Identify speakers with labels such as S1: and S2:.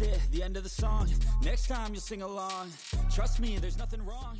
S1: it, the end of the song. Next time you'll sing along. Trust me, there's nothing wrong.